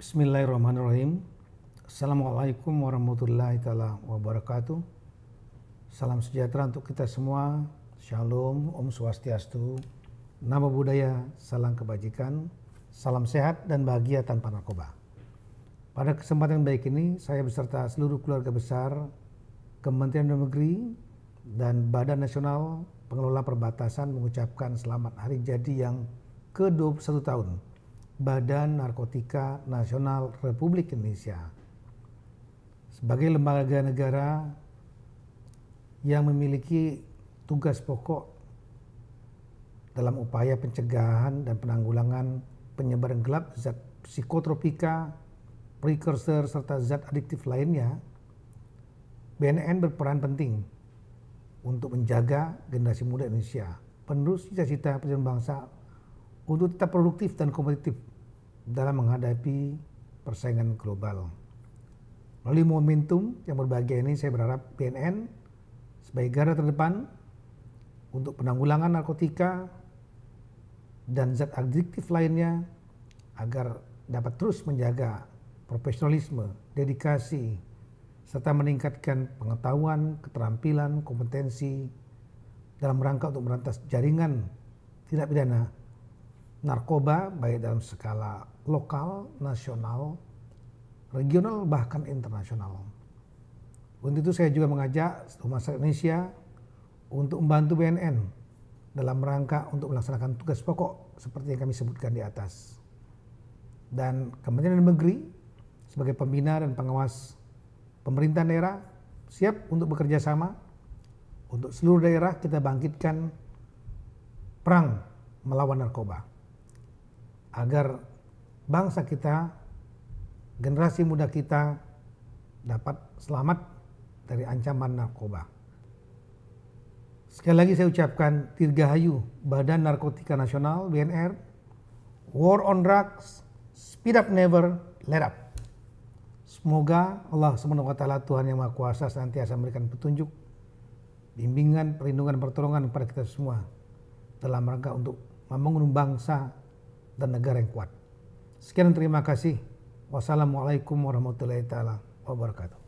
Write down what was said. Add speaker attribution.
Speaker 1: Bismillahirrahmanirrahim. Assalamualaikum warahmatullahi taala wabarakatuh. Salam sejahtera untuk kita semua. Shalom, Om Swastiastu, Nama Budaya, salam kebajikan, salam sehat dan bahagia tanpa narkoba. Pada kesempatan baik ini, saya beserta seluruh keluarga besar Kementerian Dalam Negeri dan Badan Nasional Pengelola Perbatasan mengucapkan selamat hari jadi yang ke-21 tahun Badan Narkotika Nasional Republik Indonesia. Sebagai lembaga negara yang memiliki tugas pokok dalam upaya pencegahan dan penanggulangan penyebaran gelap zat psikotropika, precursor, serta zat adiktif lainnya, BNN berperan penting untuk menjaga generasi muda Indonesia, penerus cita-cita perjuangan bangsa untuk tetap produktif dan kompetitif dalam menghadapi persaingan global. Melalui momentum yang berbahagia ini saya berharap BNN sebagai garda terdepan untuk penanggulangan narkotika dan zat adiktif lainnya agar dapat terus menjaga profesionalisme, dedikasi, serta meningkatkan pengetahuan, keterampilan, kompetensi dalam rangka untuk merantas jaringan tidak pidana narkoba baik dalam skala lokal, nasional, regional bahkan internasional. Untuk itu saya juga mengajak masyarakat Indonesia untuk membantu BNN dalam rangka untuk melaksanakan tugas pokok seperti yang kami sebutkan di atas. Dan Kementerian Negeri sebagai pembina dan pengawas pemerintah daerah siap untuk bekerja sama untuk seluruh daerah kita bangkitkan perang melawan narkoba agar bangsa kita, generasi muda kita dapat selamat dari ancaman narkoba. Sekali lagi saya ucapkan Dirgahayu Badan Narkotika Nasional BNR War on Drugs Speed Up Never Let Up. Semoga Allah SWT Tuhan Yang Maha Kuasa senantiasa memberikan petunjuk, bimbingan, perlindungan, pertolongan kepada kita semua dalam rangka untuk membangun bangsa dan negara yang kuat. Sekian terima kasih. Wassalamualaikum warahmatullahi taala wabarakatuh.